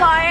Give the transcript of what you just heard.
car